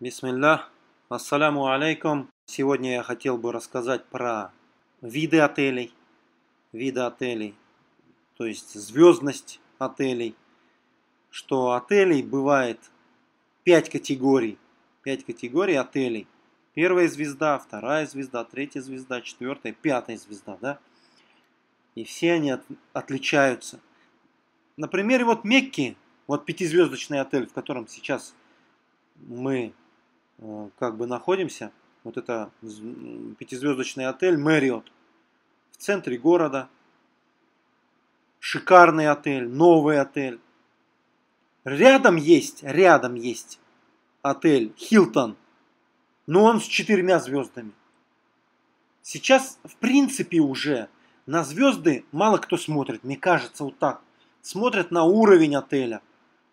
Бисмилля. Ассаляму алейкум. Сегодня я хотел бы рассказать про виды отелей. Виды отелей. То есть звездность отелей. Что отелей бывает 5 категорий. 5 категорий отелей. Первая звезда, вторая звезда, третья звезда, четвертая, пятая звезда. Да? И все они от, отличаются. На примере вот Мекки, вот пятизвездочный отель, в котором сейчас мы как бы находимся. Вот это пятизвездочный отель Мэриот в центре города. Шикарный отель, новый отель. Рядом есть, рядом есть отель Хилтон, но он с четырьмя звездами. Сейчас, в принципе, уже на звезды мало кто смотрит, мне кажется, вот так. Смотрят на уровень отеля,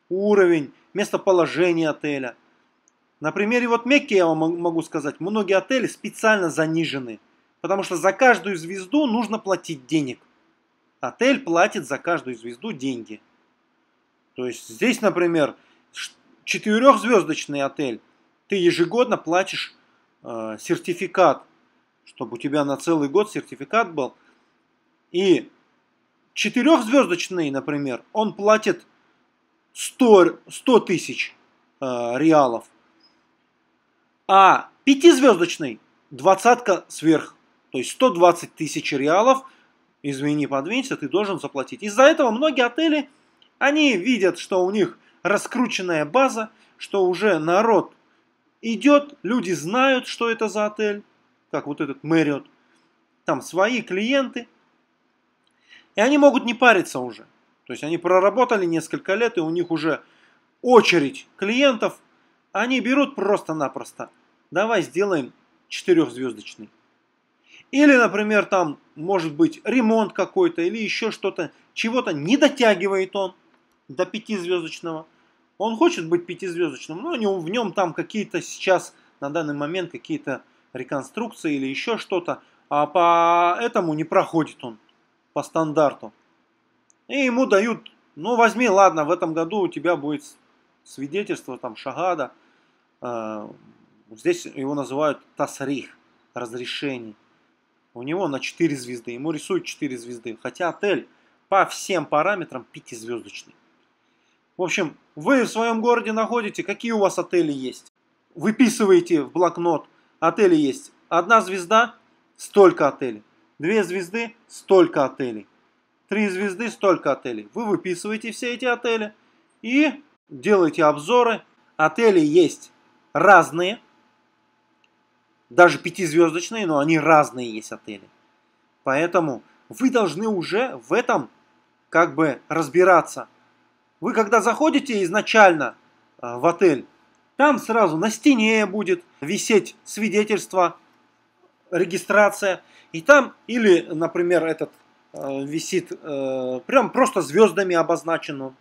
уровень, местоположение отеля – на примере вот Мекки я вам могу сказать, многие отели специально занижены, потому что за каждую звезду нужно платить денег. Отель платит за каждую звезду деньги. То есть здесь, например, четырехзвездочный отель, ты ежегодно платишь э, сертификат, чтобы у тебя на целый год сертификат был. И четырехзвездочный, например, он платит 100, 100 тысяч э, реалов. А пятизвездочный двадцатка сверх. То есть 120 тысяч реалов, извини, подвинься, ты должен заплатить. Из-за этого многие отели, они видят, что у них раскрученная база, что уже народ идет, люди знают, что это за отель, как вот этот Мэриот. Там свои клиенты. И они могут не париться уже. То есть они проработали несколько лет, и у них уже очередь клиентов, они берут просто-напросто. Давай сделаем четырехзвездочный. Или, например, там может быть ремонт какой-то или еще что-то, чего-то не дотягивает он до пятизвездочного. Он хочет быть пятизвездочным, но в нем там какие-то сейчас на данный момент какие-то реконструкции или еще что-то, а по этому не проходит он по стандарту. И ему дают, ну возьми, ладно, в этом году у тебя будет свидетельство, там, шагада, здесь его называют тасрих, разрешение. У него на 4 звезды, ему рисуют 4 звезды, хотя отель по всем параметрам пятизвездочный. В общем, вы в своем городе находите, какие у вас отели есть. Выписываете в блокнот, отели есть. Одна звезда, столько отелей. Две звезды, столько отелей. Три звезды, столько отелей. Вы выписываете все эти отели и делаете обзоры. Отели есть разные, даже пятизвездочные, но они разные есть отели. Поэтому вы должны уже в этом как бы разбираться. Вы когда заходите изначально а, в отель, там сразу на стене будет висеть свидетельство, регистрация. И там, или, например, этот э, висит э, прям просто звездами обозначено.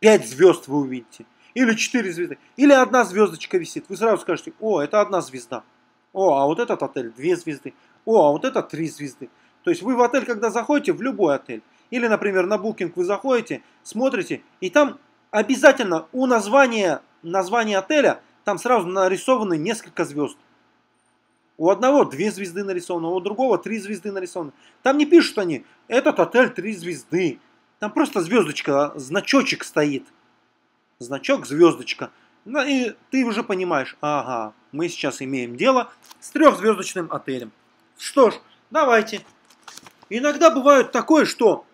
Пять звезд вы увидите или 4 звезды, или одна звездочка висит. Вы сразу скажете, о, это одна звезда. О, а вот этот отель 2 звезды. О, а вот это 3 звезды. То есть вы в отель, когда заходите, в любой отель, или, например, на Booking вы заходите, смотрите, и там обязательно у названия, названия отеля там сразу нарисованы несколько звезд. У одного две звезды нарисованы, у другого три звезды нарисованы. Там не пишут они, этот отель три звезды. Там просто звездочка, значочек стоит значок, звездочка. Ну и ты уже понимаешь, ага, мы сейчас имеем дело с трехзвездочным отелем. Что ж, давайте. Иногда бывает такое, что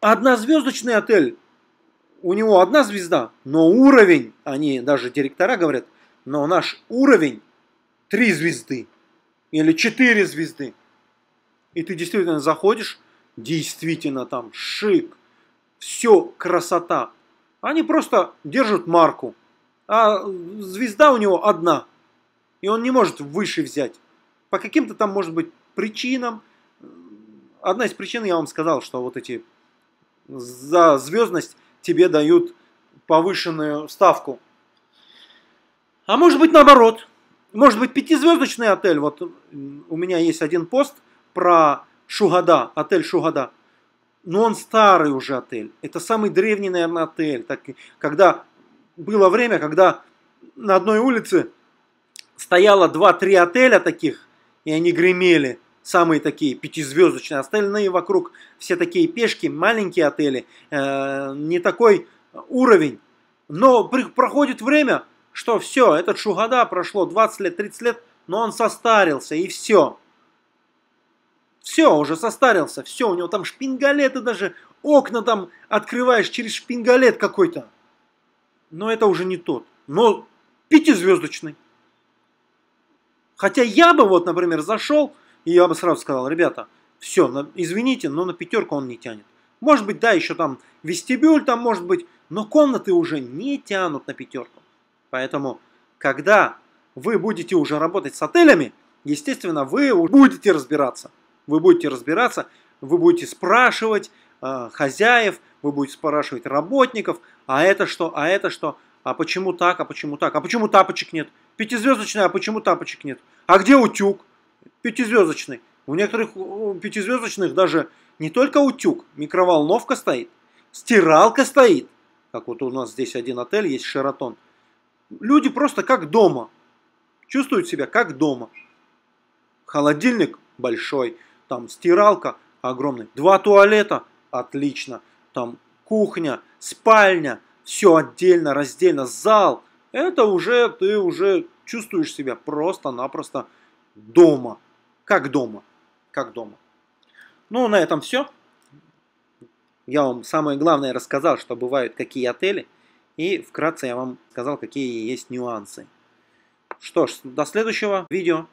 однозвездочный отель, у него одна звезда, но уровень, они даже директора говорят, но наш уровень три звезды или четыре звезды. И ты действительно заходишь, действительно там шик, все красота. Они просто держат марку. А звезда у него одна. И он не может выше взять. По каким-то там, может быть, причинам. Одна из причин, я вам сказал, что вот эти за звездность тебе дают повышенную ставку. А может быть наоборот. Может быть пятизвездочный отель. Вот у меня есть один пост про Шугада, отель Шугада но он старый уже отель. Это самый древний, наверное, отель. Так, когда было время, когда на одной улице стояло 2-3 отеля таких, и они гремели, самые такие пятизвездочные. Остальные вокруг все такие пешки, маленькие отели, э, не такой уровень. Но при, проходит время, что все, этот Шугада прошло 20 лет, 30 лет, но он состарился, и все. Все, уже состарился, все, у него там шпингалеты даже, окна там открываешь через шпингалет какой-то. Но это уже не тот. Но пятизвездочный. Хотя я бы вот, например, зашел, и я бы сразу сказал, ребята, все, извините, но на пятерку он не тянет. Может быть, да, еще там вестибюль там может быть, но комнаты уже не тянут на пятерку. Поэтому, когда вы будете уже работать с отелями, естественно, вы будете разбираться. Вы будете разбираться, вы будете спрашивать э, хозяев, вы будете спрашивать работников, а это что, а это что, а почему так, а почему так, а почему тапочек нет? Пятизвездочный, а почему тапочек нет? А где утюг? Пятизвездочный. У некоторых пятизвездочных даже не только утюг, микроволновка стоит, стиралка стоит. Как вот у нас здесь один отель есть, Шератон. Люди просто как дома. Чувствуют себя как дома. Холодильник большой, там стиралка огромная, два туалета, отлично, там кухня, спальня, все отдельно, раздельно, зал, это уже ты уже чувствуешь себя просто-напросто дома, как дома, как дома. Ну, на этом все. Я вам самое главное рассказал, что бывают какие отели, и вкратце я вам сказал, какие есть нюансы. Что ж, до следующего видео.